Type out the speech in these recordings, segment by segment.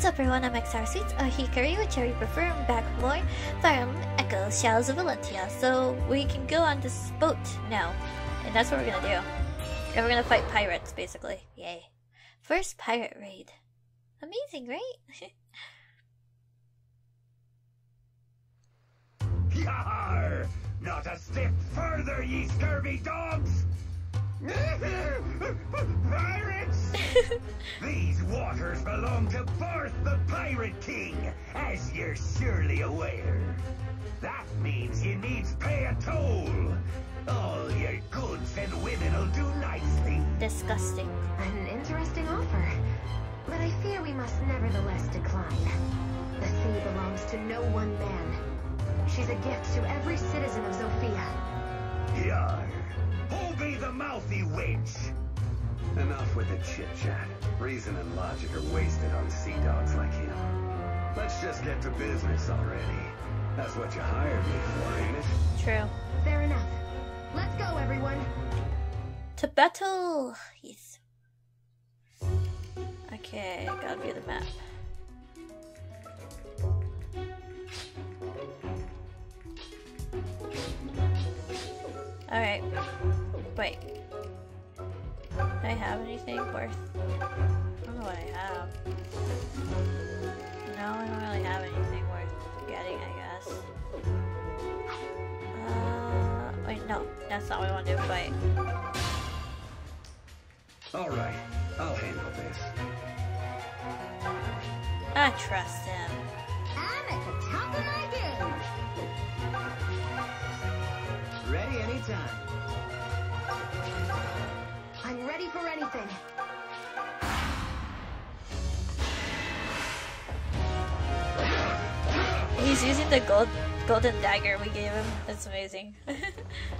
What's up everyone, I'm xSourSweets, a Hikari with Cherry Prefer, back more Emblem Echo Shadows of Valentia. So we can go on this boat now, and that's what we're gonna do. And we're gonna fight pirates, basically. Yay. First pirate raid. Amazing, right? Yar! Not a step further, ye scurvy dogs! Pirates! These waters belong to Barth the Pirate King, as you're surely aware. That means you needs pay a toll. All your goods and women'll do nicely. Disgusting. An interesting offer. But I fear we must nevertheless decline. The sea belongs to no one man. She's a gift to every citizen of Zofia. Enough chit-chat. Reason and logic are wasted on sea dogs like him. Let's just get to business already. That's what you hired me for, ain't it? True. Fair enough. Let's go, everyone. To battle! Yes. Okay, gotta view the map. Alright. Wait. Do I have anything worth? I don't know what I have. No, I don't really have anything worth getting, I guess. Uh, wait, no. That's not what I want to do. Wait. All right, I'll handle this. I trust him. For anything. He's using the gold golden dagger we gave him. That's amazing.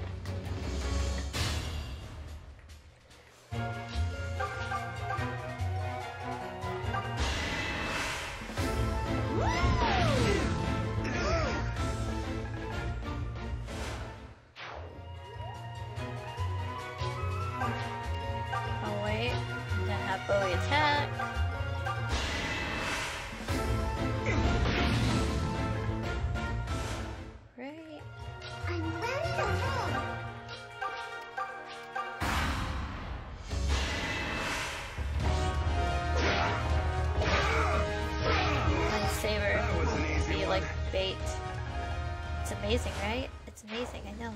amazing, right? It's amazing, I know.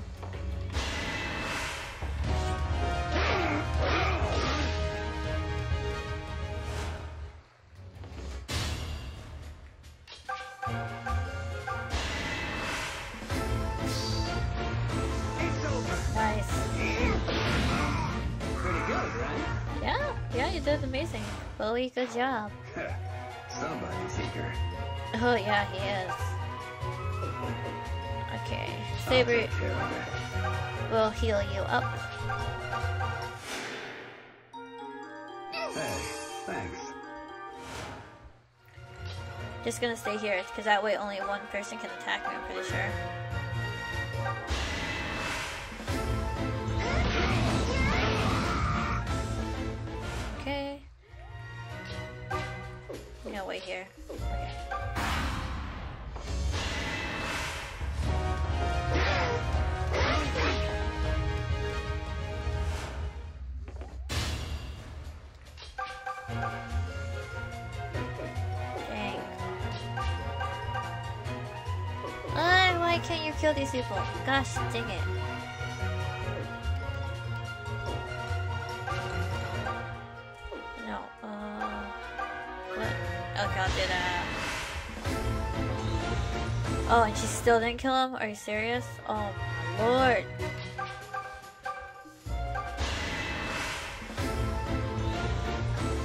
Nice. Pretty good, right? Yeah, yeah, you did amazing. Boey, good job. Somebody's eager. Oh yeah, he is. Okay, I'll Saber take care of it. will heal you up. Hey, thanks. Just gonna stay here, because that way only one person can attack me, I'm pretty sure. Okay. I'm gonna wait here. Kill these people? Gosh dang it. No, uh... What? Okay, I'll do that. Oh, and she still didn't kill him? Are you serious? Oh lord.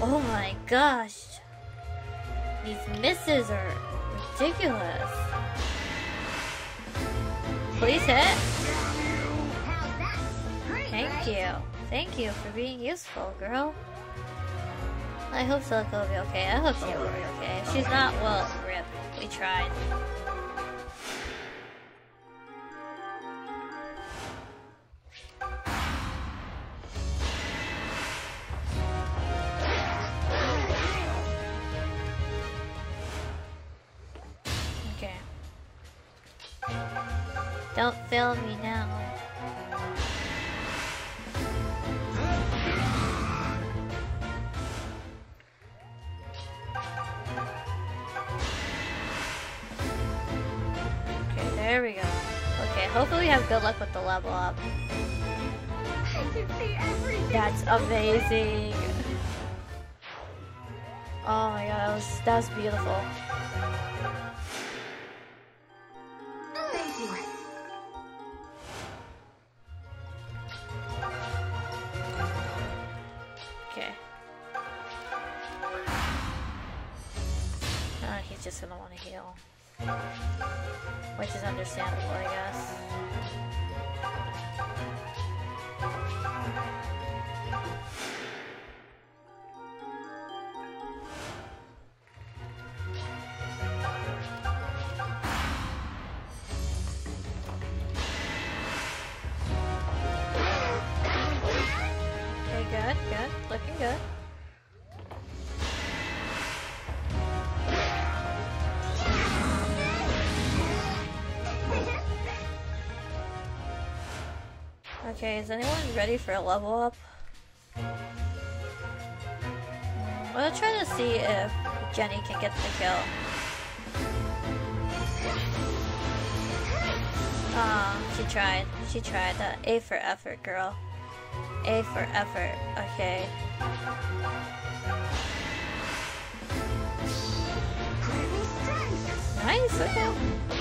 Oh my gosh. These misses are ridiculous. Please hit. How's that? Great, Thank you. Thank you for being useful, girl. I hope Celica will be okay. I hope she will be okay. If she's not, well, rip. We tried. Don't me now. Okay, there we go. Okay, hopefully we have good luck with the level up. I can see everything. That's amazing. Oh my god, that was that was beautiful. Okay, is anyone ready for a level up? Mm, We'll try to see if Genny can get the kill. Aw, she tried. She tried. Uh, A for effort, girl. A for effort. Okay. Nice, okay.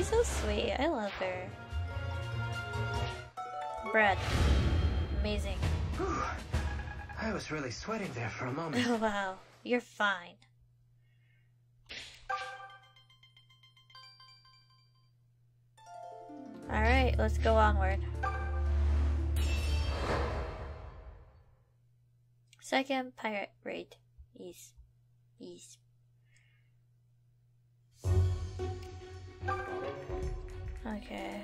She's so sweet. I love her. Bread. Amazing. Whew. I was really sweating there for a moment. Oh, wow. You're fine. Alright, let's go onward. Second pirate raid. East. East. Okay.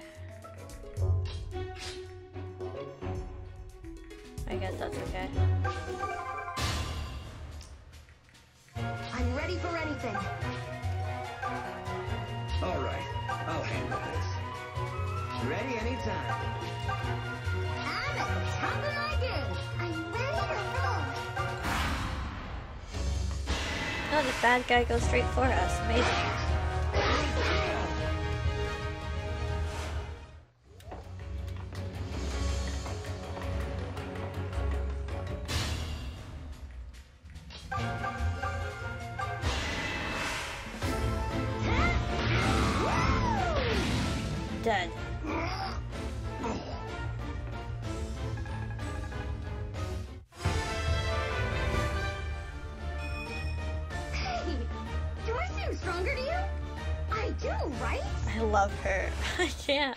I guess that's okay. I'm ready for anything. All right, I'll handle this. Ready anytime. I'm at the top of my game. I'm ready to roll. No, the bad guy goes straight for us. Amazing. Right? I love her. I can't.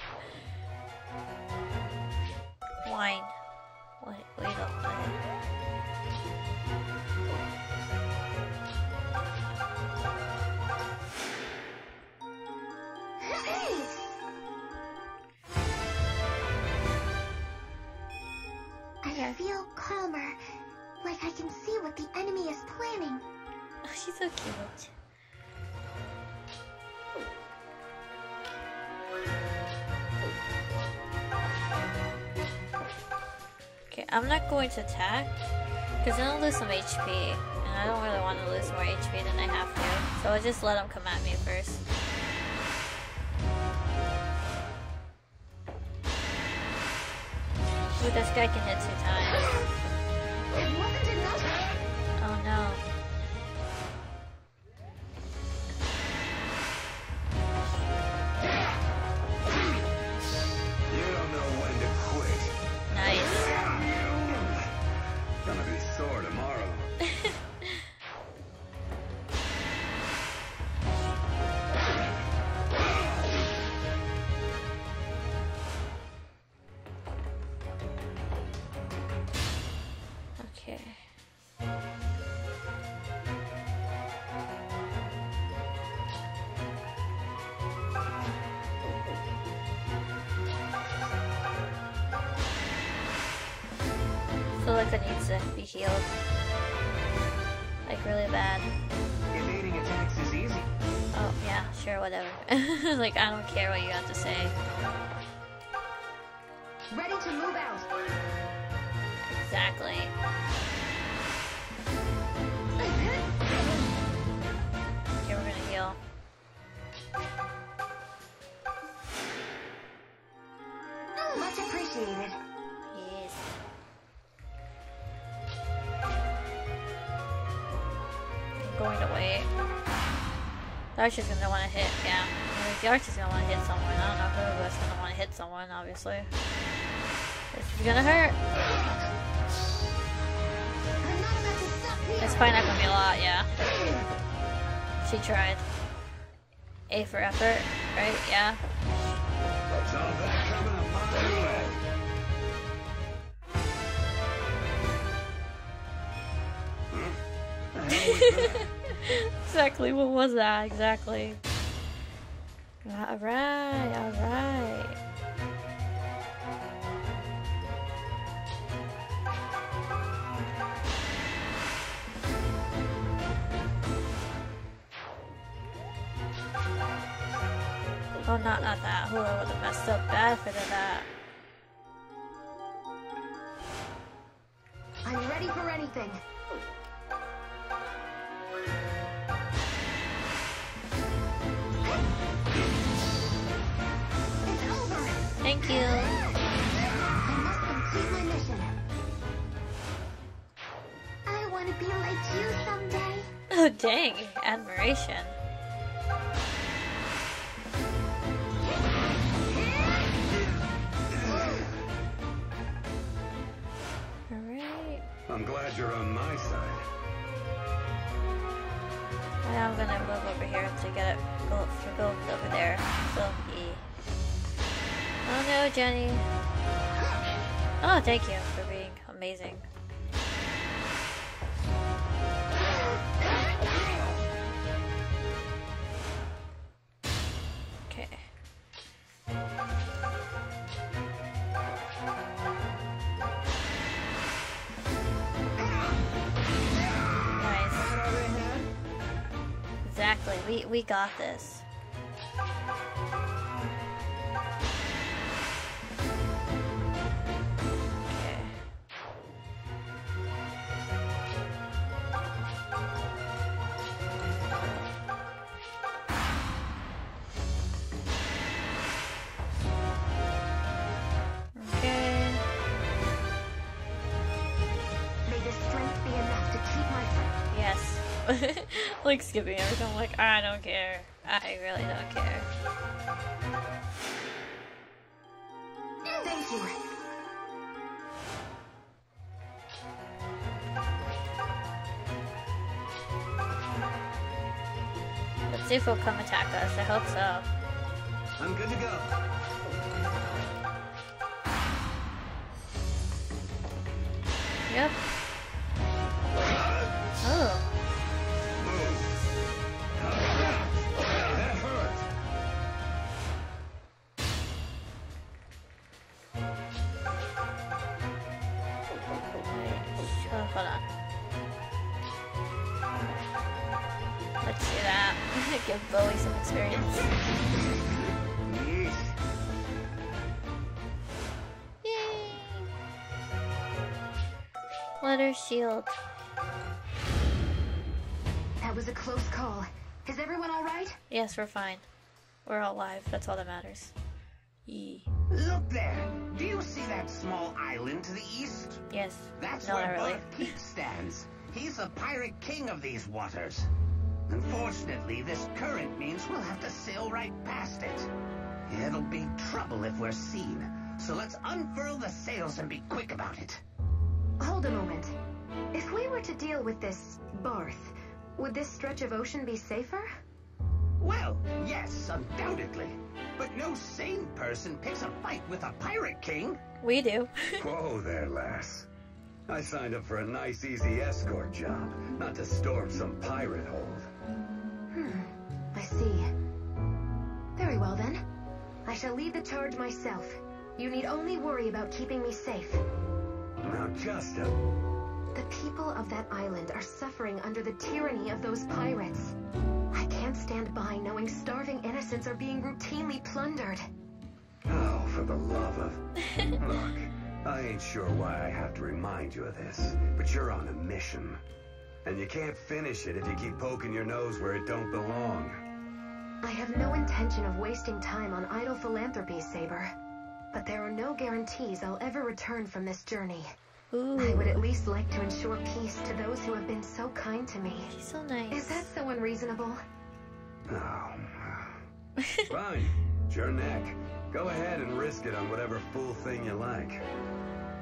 I'm not going to attack because then I'll lose some HP, and I don't really want to lose more HP than I have to. So I'll just let him come at me first. Ooh, this guy can hit two times. It wasn't enough. Oh no. Bartha needs to be healed. Like really bad. Evading attacks is easy. Oh yeah, sure, whatever. like I don't care what you have to say. The archer's gonna want to hit, yeah. I mean, the archer's gonna want to hit someone. I don't know who, but it's gonna want to hit someone, obviously. This is gonna hurt. I'm not about to stop here. It's probably not gonna be a lot, yeah. She tried. A for effort, right? Yeah. exactly, what was that? Exactly. Alright, alright. Oh, not, not that. I would have messed up bad did that. I'm ready for anything. Dang. Admiration. Alright. I'm glad you're on my side. I'm gonna move over here to get it go for gold over there. So Oh no, Genny. Oh, thank you We we got this. Like skipping everything. I'm like, I don't care. I really don't care. Thank you. Let's see if he'll come attack us. I hope so. I'm good to go. Yep. Shield. That was a close call. Is everyone all right? Yes, we're fine. We're all alive. That's all that matters. Yee. Look there. Do you see that small island to the east? Yes. That's no, where not really. Barth Peak stands. He's the pirate king of these waters. Unfortunately, this current means we'll have to sail right past it. It'll be trouble if we're seen. So let's unfurl the sails and be quick about it. Hold a moment. If we were to deal with this Barth, would this stretch of ocean be safer? Well, yes, undoubtedly. But no sane person picks a fight with a pirate king. We do. Whoa there, lass. I signed up for a nice, easy escort job, not to storm some pirate hold. Hmm, I see. Very well then. I shall lead the charge myself. You need only worry about keeping me safe. Now, just a The people of that island are suffering under the tyranny of those pirates. I can't stand by knowing starving innocents are being routinely plundered. Oh, for the love of... Look, I ain't sure why I have to remind you of this, but you're on a mission. And you can't finish it if you keep poking your nose where it don't belong. I have no intention of wasting time on idle philanthropy, Saber. But there are no guarantees I'll ever return from this journey. I would at least like to ensure peace to those who have been so kind to me. she's so nice. Is that so unreasonable? Oh. Fine. It's your neck. Go ahead and risk it on whatever fool thing you like.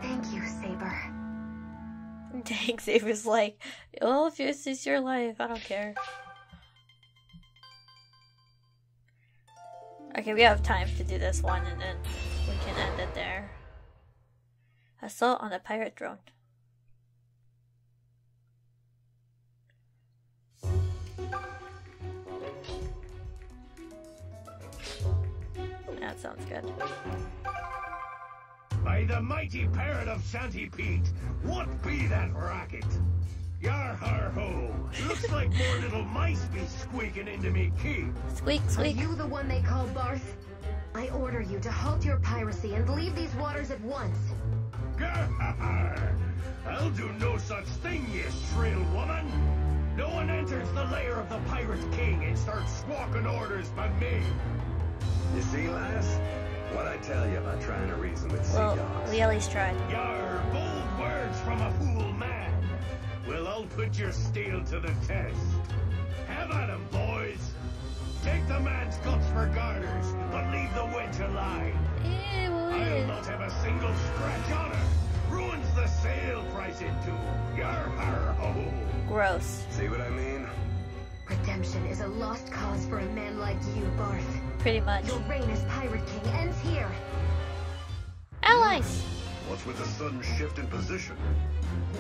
Thank you, Saber. Dang, Saber's like, oh, if this is your life, I don't care. Okay, we have time to do this one and then we can end it there. Assault on a pirate drone. That sounds good. By the mighty parrot of Shanty Pete, what be that racket? Yar har ho! Looks like more little mice be squeaking into me keep. Squeak, squeak. Are squeak. you the one they call Barth? I order you to halt your piracy and leave these waters at once. Gar! I'll do no such thing, you shrill woman! No one enters the lair of the Pirate King and starts squawking orders by me! You see, lass? What I tell you about trying to reason with sea Well, dogs. we at least tried. Yar, bold words from a fool man! Well, I'll put your steel to the test. Have at 'em, boys! Take the man's guts for garters, but leave the wench alive! Ew, I'll weird. not have a single scratch on her! Ruins the sale price into! Yar har ho! Gross. See what I mean? Redemption is a lost cause for a man like you, Barth. Pretty much. Your reign as Pirate King ends here. Allies! What's with the sudden shift in position?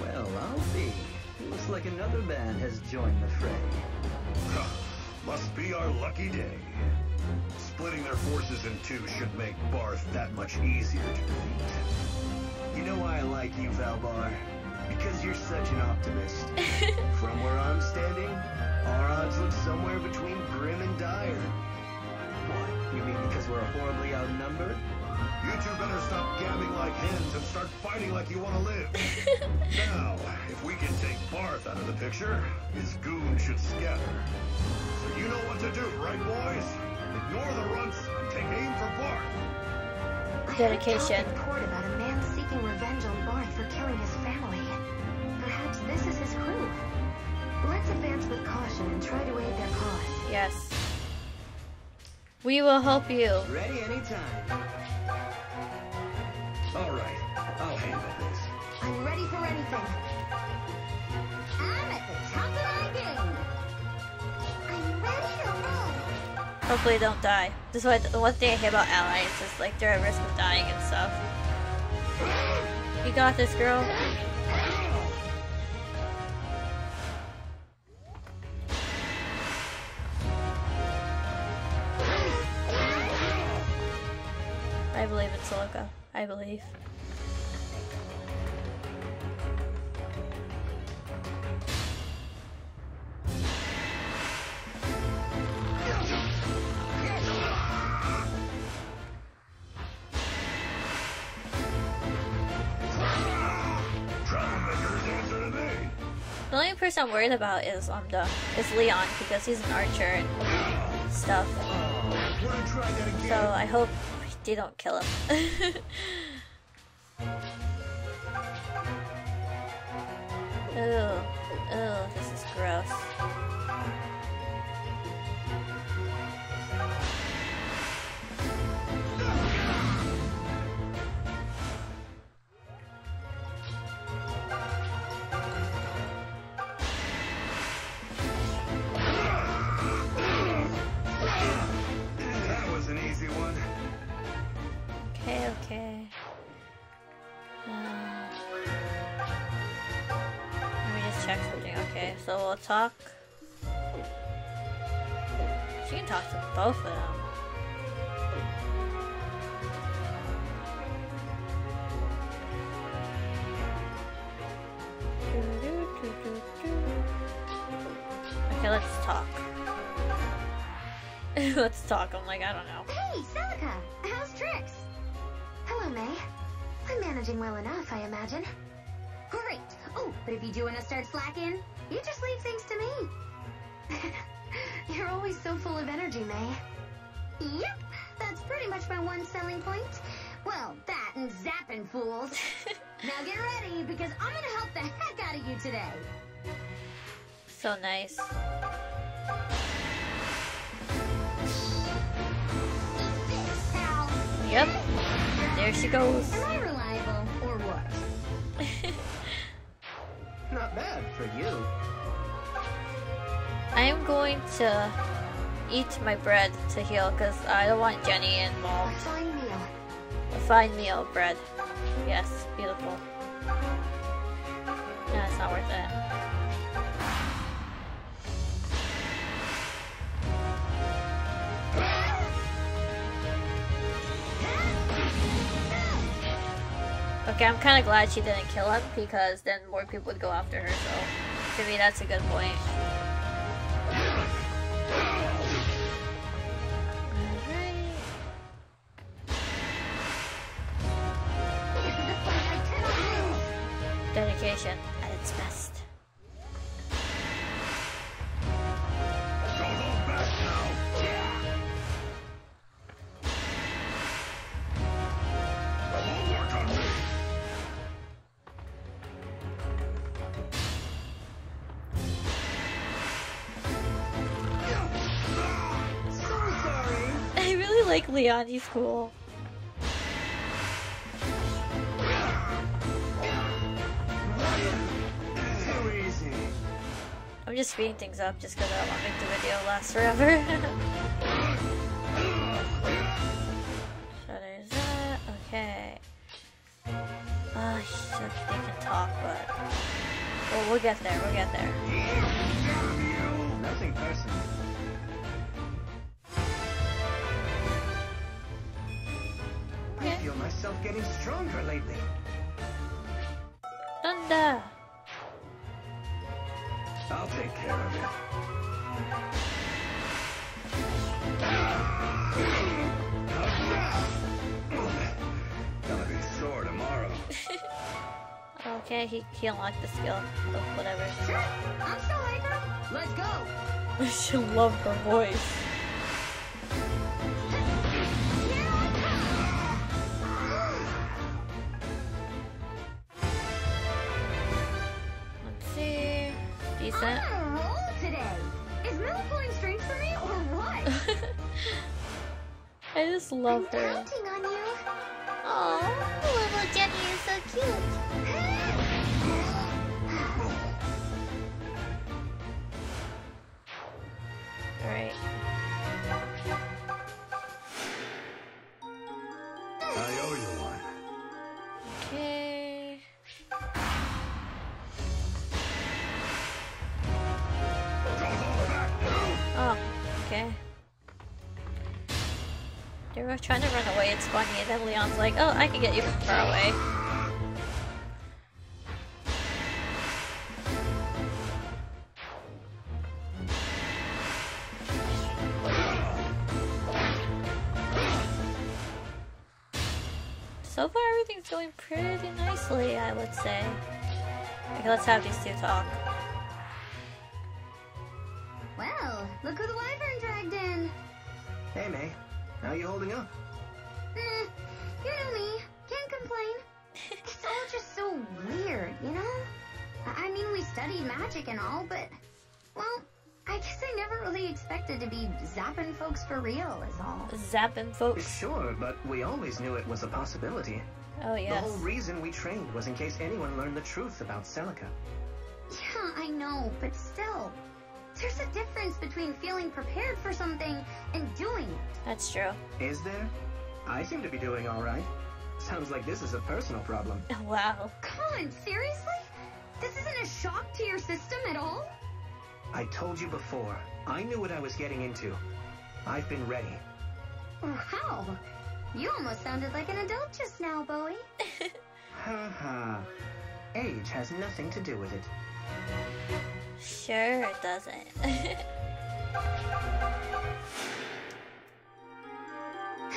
Well, I'll be. Looks like another band has joined the fray. Must be our lucky day. Splitting their forces in two should make Barth that much easier to defeat. You know why I like you, Valbar? Because you're such an optimist. From where I'm standing, our odds look somewhere between grim and dire. What? You mean because we're horribly outnumbered? You two better stop gabbing like hens and start fighting like you want to live. now, if we can take Barth out of the picture, his goons should scatter. So you know what to do, right, boys? Ignore the runts and take aim for Barth. Dedication. talk in court about a man seeking revenge on Barth for killing his family. Perhaps this is his crew. Let's advance with caution and try to aid their cause. Yes. We will help you. Ready anytime. All right, I'll handle this. I'm ready for anything. I'm at the top of my game. I'm ready to roll. Hopefully they don't die. This is what the one thing I hate about allies is like they're at risk of dying and stuff. You got this, girl. I believe in Celica. I believe. The only person I'm worried about is um the is Leon because he's an archer and stuff. So I hope they don't kill him. Ew. Ew, this is gross. check something. Okay, so we'll talk. She can talk to both of them. Okay, let's talk. let's talk. I'm like, I don't know. Hey, Celica! How's Trix? Hello, Mae. I'm managing well enough, I imagine. But if you do want to start slacking, you just leave things to me. You're always so full of energy, Mae. Yep, that's pretty much my one selling point. Well, that and zapping fools. now get ready, because I'm gonna help the heck out of you today. So nice. Eat this, pal. Yep. There she goes. Bad for you. I am going to eat my bread to heal because I don't want Genny A involved. fine meal. A fine meal bread. Yes, beautiful. No, it's not worth it. Okay, I'm kind of glad she didn't kill him because then more people would go after her, so to me that's a good point. Like Leon, he's cool. I'm just speeding things up just because I don't want to make the video last forever. so there's that. Okay. Ah, he said they can talk, but well, we'll get there. We'll get there. Stronger lately. Thunder. I'll take care of it. Gonna be sore tomorrow. Okay, he, he unlocked the skill. Oh, whatever. Sure, I'm still hyper. Let's go. she love her voice. I just love her. Were trying to run away, it's funny, and then Leon's like, oh, I can get you from far away. So far, everything's going pretty nicely, I would say. Okay, let's have these two talk. Mean, studied magic and all, but, well, I guess I never really expected to be zapping folks for real, is all. Zapping folks. Sure, but we always knew it was a possibility. Oh, yes. The whole reason we trained was in case anyone learned the truth about Celica. Yeah, I know, but still. There's a difference between feeling prepared for something and doing it. That's true. Is there? I seem to be doing all right. Sounds like this is a personal problem. Wow. Come on, seriously? This isn't a shock to your system at all? I told you before, I knew what I was getting into. I've been ready. Wow. You almost sounded like an adult just now, Boey. Ha ha. Age has nothing to do with it. Sure, it doesn't.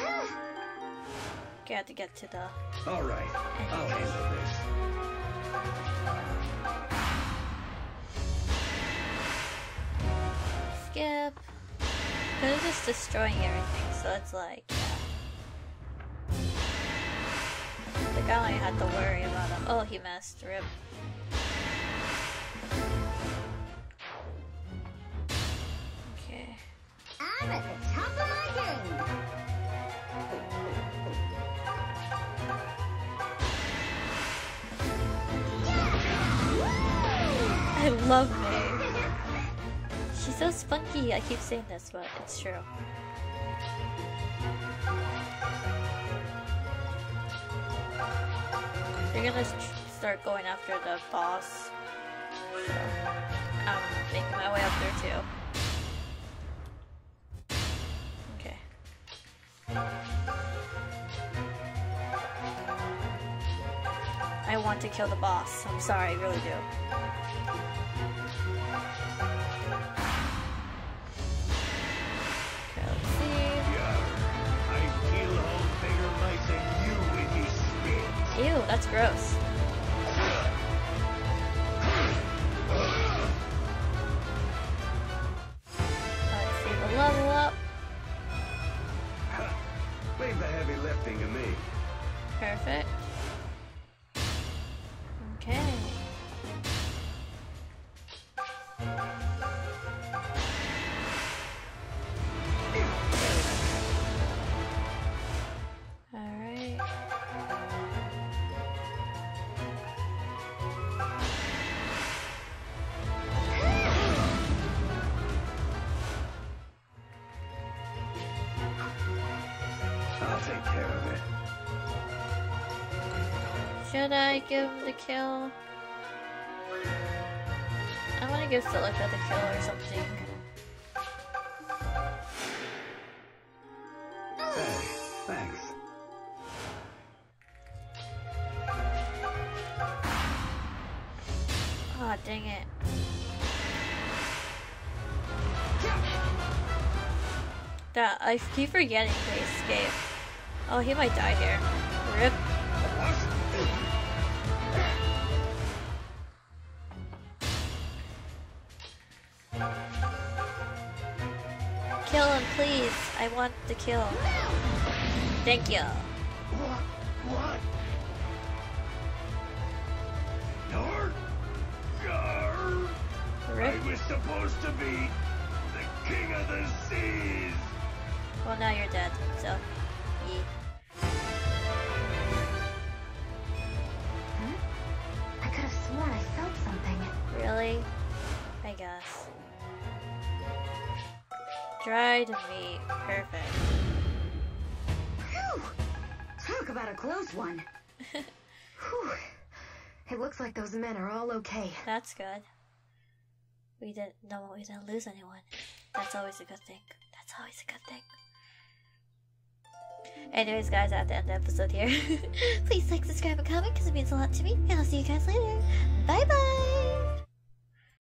Got to get to the. All right, I'll handle this. Because it's just destroying everything, so it's like, yeah. The guy I had to worry about him. Oh, he messed. Rip. Okay. I'm at the top of my game. I love Mae. So spunky. I keep saying this, but it's true. They're gonna start going after the boss. So, I'm um, making my way up there too. Okay. I want to kill the boss. I'm sorry, I really do. That's gross. Should I give the kill? I want to give Celica the kill or something. Hey, thanks. Oh, dang it. That I keep forgetting to escape. Oh, he might die here. Want the kill. Thank you. What? What? Nor? Yarr! Rip. I was supposed to be the king of the seas. Well, now you're dead, so. Yee. Hmm? I could have sworn I felt something. Really? Dried meat. Perfect. Phew! Talk about a close one. Whew. It looks like those men are all okay. That's good. We didn't no we didn't lose anyone. That's always a good thing. That's always a good thing. Anyways, guys, I have to end the episode here. Please like, subscribe, and comment because it means a lot to me. And I'll see you guys later. Bye bye!